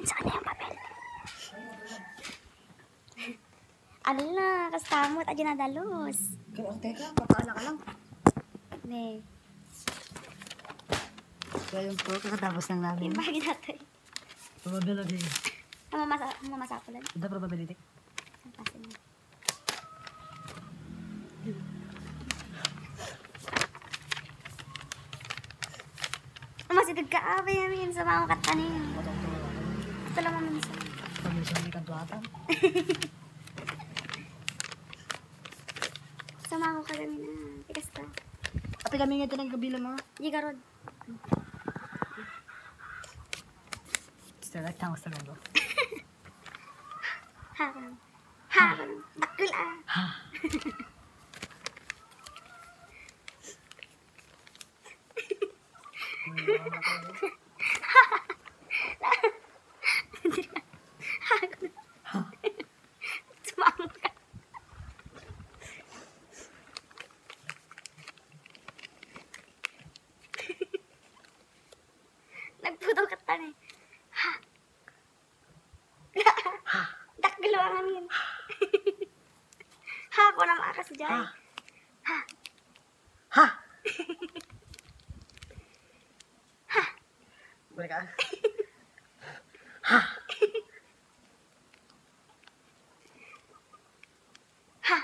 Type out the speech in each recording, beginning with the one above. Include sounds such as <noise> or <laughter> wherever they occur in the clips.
natin sa kanya yung papel. ano na, kastamot, adyan na dalos. Kaya, teka, papaala ka lang. Ne. Kaya yung po, kakatapos ng labi. Yung bagay natin. Probability. Ang mamasa, mamasa ko lang. The probability. Saan pasin mo? Masitag ka, ah, Amin. Sama akong katanin. Matutulog. Ito lang sa... Pag-isip <laughs> ni kantuatan. Sama ko kagami na. Tigas ka. Ate kami nga ito ng kabila mo. Di ka rod. Gusto lang ko. Ha ka lang. <laughs> Ha ka lang. Bakul ah. Ha. Sumama ka. Nagpudaw ka tan eh. Ha. Daklo ang amin. ha, ko na maakas dyan. Ha. Ha. <laughs> Balik ka. <laughs> Ha.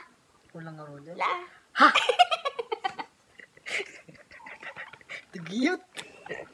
Kulang nga ro dyan. <laughs>